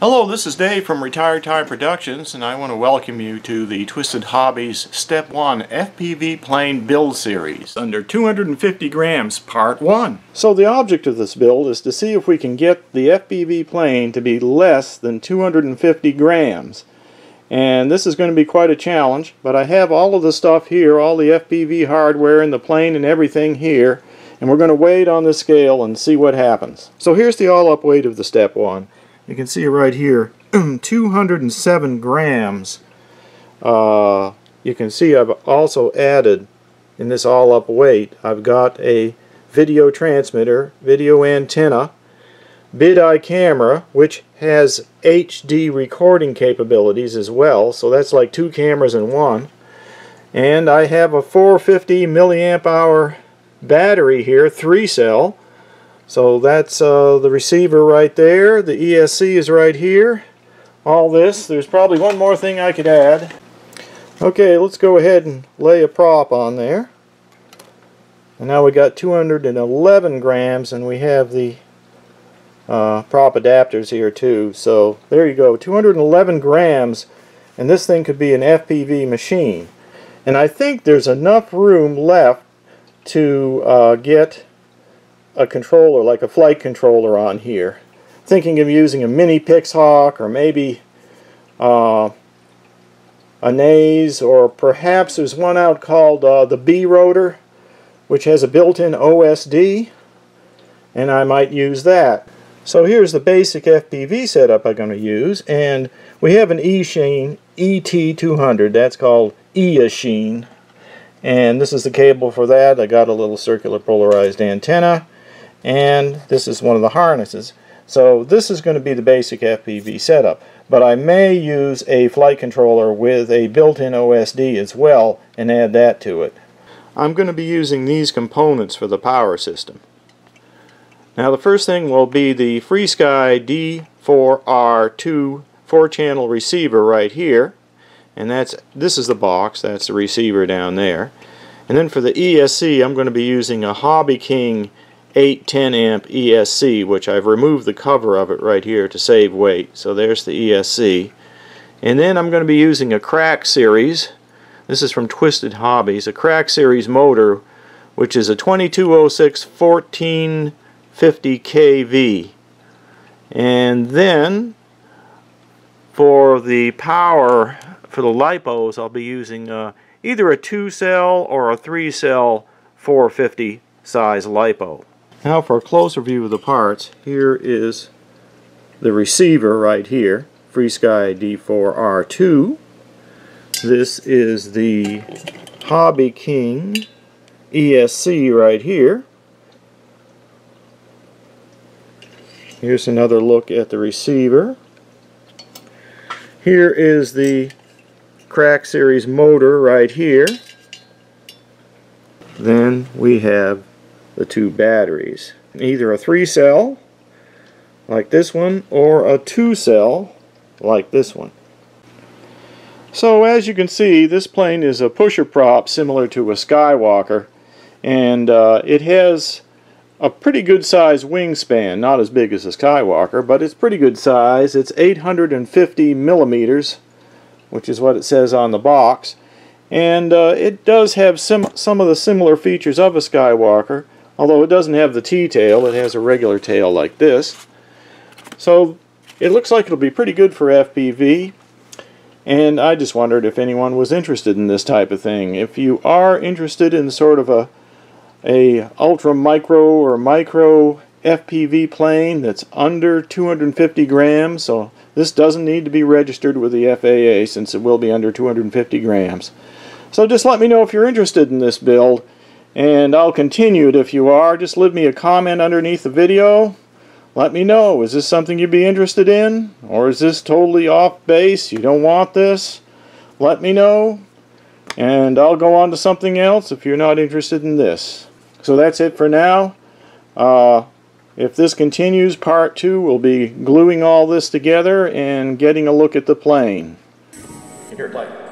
Hello, this is Dave from Retired Tire Productions and I want to welcome you to the Twisted Hobbys Step 1 FPV Plane Build Series under 250 grams Part 1. So the object of this build is to see if we can get the FPV plane to be less than 250 grams. And this is going to be quite a challenge, but I have all of the stuff here, all the FPV hardware and the plane and everything here, and we're going to weigh it on the scale and see what happens. So here's the all-up weight of the Step 1 you can see right here 207 grams. Uh, you can see I've also added in this all up weight I've got a video transmitter video antenna BidEye camera which has HD recording capabilities as well so that's like two cameras in one. And I have a 450 milliamp hour battery here three cell so that's uh, the receiver right there. The ESC is right here. All this. There's probably one more thing I could add. Okay, let's go ahead and lay a prop on there. And now we got 211 grams and we have the uh, prop adapters here too. So there you go, 211 grams and this thing could be an FPV machine. And I think there's enough room left to uh, get a controller like a flight controller on here. Thinking of using a mini Pixhawk or maybe uh, a Naze or perhaps there's one out called uh, the BeeRotor which has a built-in OSD and I might use that. So here's the basic FPV setup I'm going to use and we have an Eachine ET200 that's called Eachine and this is the cable for that. I got a little circular polarized antenna and this is one of the harnesses. So this is going to be the basic FPV setup, but I may use a flight controller with a built-in OSD as well and add that to it. I'm going to be using these components for the power system. Now the first thing will be the FrSky D4R2 four-channel receiver right here and that's this is the box that's the receiver down there and then for the ESC I'm going to be using a Hobby King 810 amp ESC which I've removed the cover of it right here to save weight. So there's the ESC and then I'm going to be using a crack series. This is from Twisted Hobbys a crack series motor which is a 2206 1450 kV and then for the power for the lipos I'll be using uh, either a 2 cell or a 3 cell 450 size lipo now for a closer view of the parts, here is the receiver right here, FrSky D4R2. This is the Hobby King ESC right here. Here's another look at the receiver. Here is the Crack Series motor right here. Then we have the two batteries. Either a three cell like this one or a two cell like this one. So as you can see this plane is a pusher prop similar to a Skywalker and uh, it has a pretty good size wingspan, not as big as a Skywalker, but it's pretty good size. It's 850 millimeters, which is what it says on the box. And uh, it does have some, some of the similar features of a Skywalker, Although it doesn't have the T-tail, it has a regular tail like this. So it looks like it'll be pretty good for FPV. And I just wondered if anyone was interested in this type of thing. If you are interested in sort of a, a ultra micro or micro FPV plane that's under 250 grams, so this doesn't need to be registered with the FAA since it will be under 250 grams. So just let me know if you're interested in this build and I'll continue it if you are. Just leave me a comment underneath the video. Let me know. Is this something you'd be interested in? Or is this totally off base? You don't want this? Let me know. And I'll go on to something else if you're not interested in this. So that's it for now. Uh, if this continues, part two will be gluing all this together and getting a look at the plane. Here.